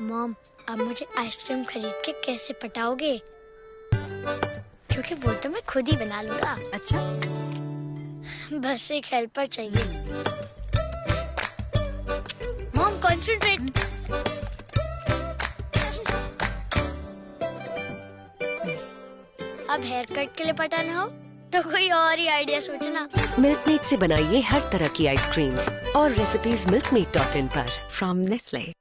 Mom अब मुझे ice cream खरीद के कैसे पटाओगे? क्योंकि वो तो मैं खुद ही बना लूँगा। अच्छा। बस एक हेल्पर चाहिए। मॉम कंसंट्रेट अब हेयर कट के लिए पटाना हो तो कोई और ही आइडिया सोचना। मिल्कमेट से बनाइए हर तरह की आइसक्रीम्स और रेसिपीज़ मिल्कमेट डॉट इन पर। From Nestle